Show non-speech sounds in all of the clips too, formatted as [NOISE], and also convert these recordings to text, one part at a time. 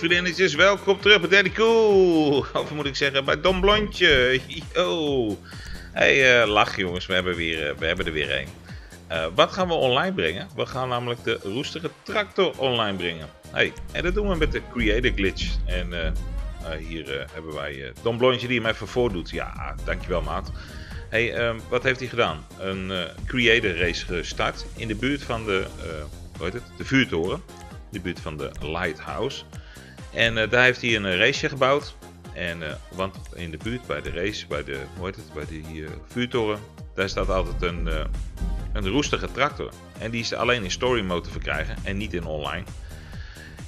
vriendinnetjes, welkom terug bij Daddy Cool. Of moet ik zeggen, bij Don Blondje. Hey, uh, lach jongens, we hebben, weer, uh, we hebben er weer een. Uh, wat gaan we online brengen? We gaan namelijk de roestige tractor online brengen. Hey, en dat doen we met de Creator Glitch. En hier hebben wij Don Blondje die hem even voordoet. Ja, dankjewel maat. Hey, ehm, wat heeft hij gedaan? Een Creator race gestart in de buurt van de, hoe heet het? de vuurtoren de buurt van de Lighthouse. En uh, daar heeft hij een raceje gebouwd. En, uh, want in de buurt bij de race, bij de, hoe heet het, bij die uh, vuurtoren, daar staat altijd een, een roestige tractor. En die is alleen in story mode te verkrijgen en niet in online.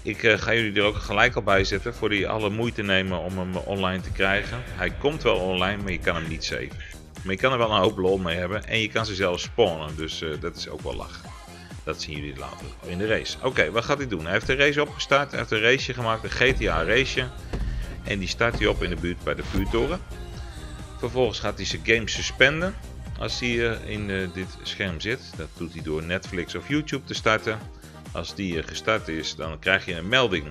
Ik ga jullie er ook gelijk al bij zetten voor die alle moeite nemen om hem online te krijgen. Hij komt wel online, maar je kan hem niet saven. Maar je kan er wel een hoop lol mee hebben en je kan ze zelf spawnen, dus dat is ook wel lachen. Dat zien jullie later in de race. Oké, wat gaat hij doen? Hij heeft de race opgestart. Hij heeft een raceje gemaakt, een GTA raceje. En die start hij op in de buurt bij de vuurtoren. Vervolgens gaat hij zijn game suspenden. Als hij eh, in uh, dit scherm zit. Dat doet hij door Netflix of YouTube te starten. Als die uh, gestart is, dan krijg je een melding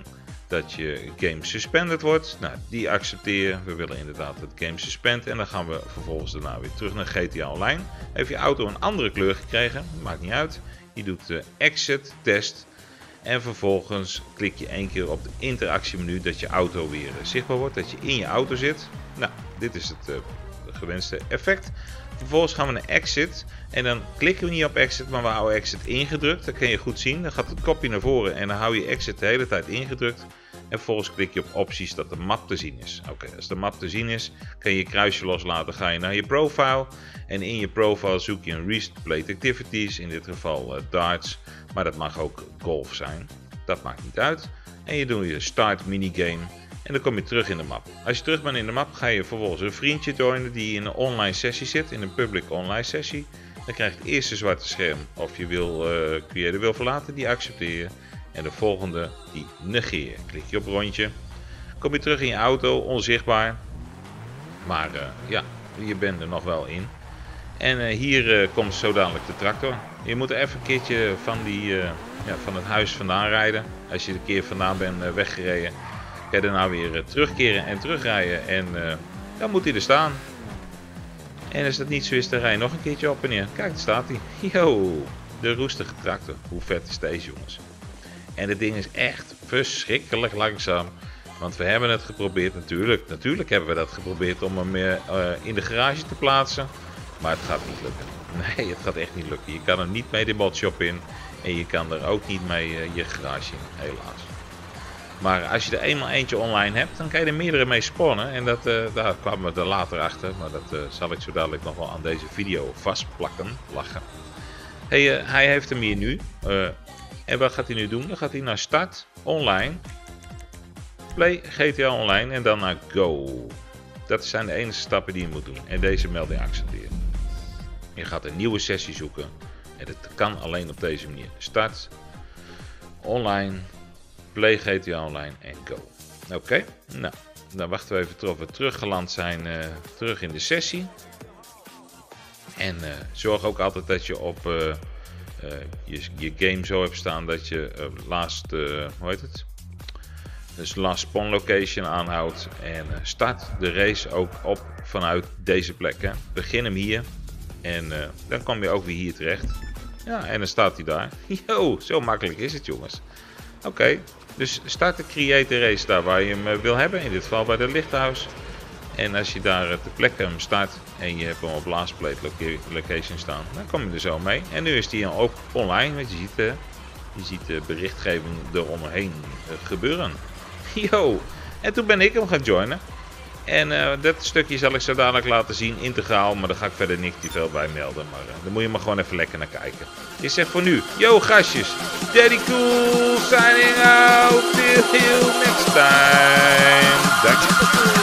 dat je game suspended wordt. Nou, die accepteren. We willen inderdaad het game suspend. En dan gaan we vervolgens daarna weer terug naar GTA Online. Heeft je auto een andere kleur gekregen? Maakt niet uit. Je doet de exit test en vervolgens klik je één keer op de interactiemenu dat je auto weer eh, zichtbaar wordt, dat je in je auto zit. Nou, dit is het uh, gewenste effect. Vervolgens gaan we naar exit en dan klikken we niet op exit, maar we houden exit ingedrukt. Dat kun je goed zien. Dan gaat het kopje naar voren en dan hou je exit de hele tijd ingedrukt. En vervolgens klik je op opties dat de map te zien is. Oké, als de map te zien is, kan je je kruisje loslaten. Ga je naar je profile. En in je profile zoek je een Recent Plate Activities. In dit geval uh, darts. Maar dat mag ook golf zijn. Dat maakt niet uit. En je doet je start minigame. En dan kom je terug in de map. Als je terug bent in de map, ga je vervolgens een vriendje joinen die in een online sessie zit. In een public online sessie. Dan krijg je het eerste zwarte scherm. Of je wil, uh, wil verlaten, die accepteer je. En de volgende, die negeer. Klik je op rondje. Kom je terug in je auto, onzichtbaar. Maar uh, ja, je bent er nog wel in. En uh, hier uh, komt zo dadelijk de tractor. Je moet even een keertje van, die, ja, van het huis vandaan rijden. Als je een keer vandaan bent weggereden. Ga je daarna weer terugkeren en terugrijden. En dan moet hij er staan. En als dat niet zo is, dan rij je nog een keertje op en neer. Kijk, daar staat hij. Yo, de roestige tractor. Hoe vet is deze jongens? En het ding is echt verschrikkelijk langzaam. Want we hebben het geprobeerd natuurlijk. Natuurlijk hebben we dat geprobeerd om hem uh, in de garage te plaatsen. Maar het gaat niet lukken. [LAUGHS] Nee, het gaat echt niet lukken. Je kan er niet mee de modshop in. En je kan er ook niet mee uh, je garage in, helaas. Maar als je er eenmaal eentje online hebt, dan kan je er meerdere mee spawnen. En dat, daar kwamen we er later achter. Maar dat zal ik zo dadelijk nog wel aan deze video vastplakken. Lachen. Hey, hij heeft hem hier nu. En wat gaat hij nu doen? Dan gaat hij naar start, online, play GTA online en dan naar go. Dat zijn de enige stappen die je moet doen. En deze melding accepteren. Je gaat een nieuwe sessie zoeken. En dat kan alleen op deze manier. Start, online, play GTA online en go. Oké, nou, dan wachten we even tot we teruggeland zijn, uh, terug in de sessie. En uh, zorg ook altijd dat je op... Uh, uh, je, je, game zo hebt staan dat je uh, last, uh, hoe heet het? Dus last spawn location aanhoudt en start de race ook op vanuit deze plek. Hè. Begin hem hier en dan kom je ook weer hier terecht. Ja, en dan staat hij daar. [LAUGHS] Yo, zo makkelijk is het jongens. Oké, dus start de create race daar waar je hem wil hebben. In dit geval bij de lichthuis. En als je daar ter plekke hem start en je hebt hem op last location staan, dan kom je er zo mee. En nu is die ook online, want je ziet, uh, je ziet de berichtgeving eromheen uh, gebeuren. [LAUGHS] Yo! En toen ben ik hem gaan joinen. En uh, dat stukje zal ik zo dadelijk laten zien, integraal, maar daar ga ik verder niet te veel bij melden. Maar uh, dan moet je maar gewoon even lekker naar kijken. Ik zeg voor nu, yo gastjes, Daddy Cool signing out, till next time. Dankjewel.